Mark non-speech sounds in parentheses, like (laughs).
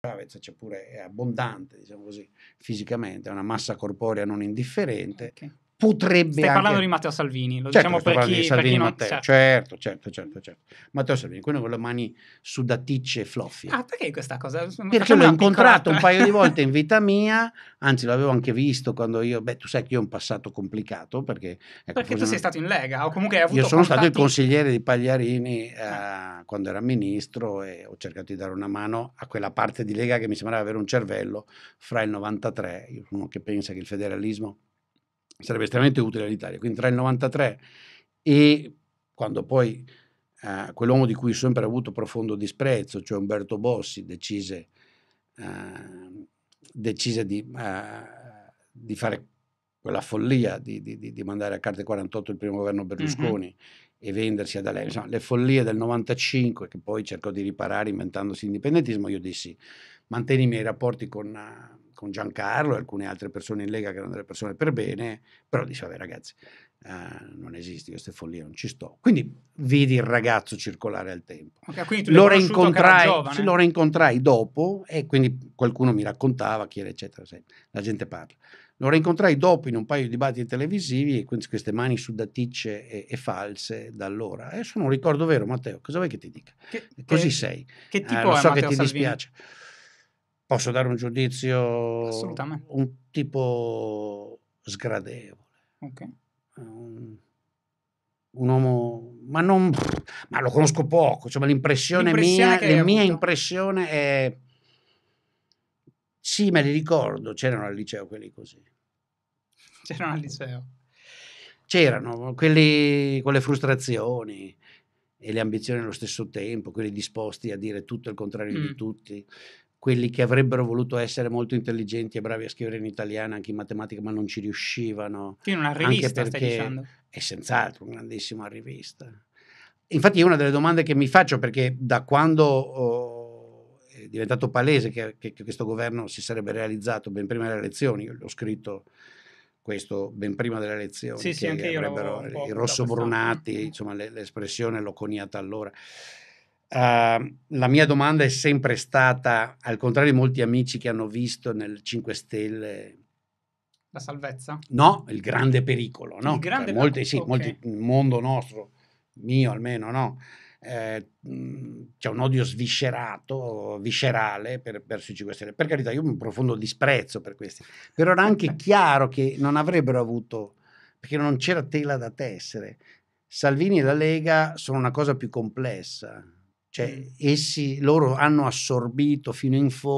Chavez c'è pure, è abbondante, diciamo così, fisicamente, ha una massa corporea non indifferente. Ok. Potrebbe Stai anche... parlando di Matteo Salvini, lo Certo, diciamo per chi, di per chi Salvini non... Matteo, certo. certo, certo, certo. Matteo Salvini, quello con le mani sudaticce e fluffy. Ah, perché questa cosa? Perché l'ho incontrato un paio di volte in (laughs) vita mia, anzi l'avevo anche visto quando io, beh tu sai che io ho un passato complicato perché... Ecco, Perché tu sei non- stato in Lega o comunque hai avuto Io sono stato il contatti- consigliere di Pagliarini eh, Ah. quando era ministro e ho cercato di dare una mano a quella parte di Lega che mi sembrava avere un cervello fra il 93, io sono uno che pensa che il federalismo sarebbe estremamente utile all'Italia, quindi tra il 93 e quando poi eh, quell'uomo di cui ho sempre avuto profondo disprezzo, cioè Umberto Bossi, decise, eh, decise di, eh, di fare quella follia di, di- di- mandare a carte 48 il primo governo Berlusconi e vendersi ad Alema, insomma, le follie del 95 che poi cercò di riparare inventandosi l'indipendentismo, io dissi mantieni i miei rapporti con, eh, con Giancarlo e alcune altre persone in Lega che erano delle persone per bene, però dissi vabbè ragazzi eh, non esisti, queste follie non ci sto. Quindi vedi il ragazzo circolare al tempo. Ok, quindi tu l'hai Lo rincontrai, sì, lo rincontrai dopo e quindi qualcuno mi raccontava chi era, eccetera, sai, la gente parla. Lo rincontrai dopo in un paio di dibattiti televisivi e quindi queste mani sudaticce e, e false da allora. Sono un ricordo vero, Matteo, cosa vuoi che ti dica? Che, Così che- sei. Che Eh, tipo lo è so Matteo che ti Salvini? dispiace. Posso dare un giudizio? Assolutamente. Un tipo sgradevole. Ok. un, un uomo, ma non, ma lo conosco poco, insomma l'impressione, L'impressione mia, la mia avuto. impressione è, sì me li ricordo, c'erano al liceo quelli così, (laughs) C'erano al liceo. c'erano quelli con le frustrazioni e le ambizioni allo stesso tempo, quelli disposti a dire tutto il contrario di Mm. tutti, quelli che avrebbero voluto essere molto intelligenti e bravi a scrivere in italiano, anche in matematica, ma non ci riuscivano. Quindi una Anche rivista stai dicendo. è senz'altro una grandissima rivista. Infatti è una delle domande che mi faccio perché da quando oh, è diventato palese che, che- che questo governo si sarebbe realizzato ben prima delle elezioni, io l'ho scritto questo ben prima delle elezioni, Sì, sì, che anche io avrebbero un i rosso brunati, Mm. insomma le- l'espressione l'ho coniata allora. Uh, la mia domanda è sempre stata, al contrario di molti amici che hanno visto nel 5 Stelle La salvezza? No, il grande pericolo, no? Il grande Cioè, molti, pericolo, sì, ok. molti, il mondo nostro, mio almeno, no? Eh, c'è un odio sviscerato, viscerale per, verso i 5 Stelle. Per carità, io ho un profondo disprezzo per questi, però era anche (laughs) chiaro che non avrebbero avuto, perché non c'era tela da tessere. Salvini e la Lega sono una cosa più complessa, cioè Mm. essi, loro hanno assorbito fino in fondo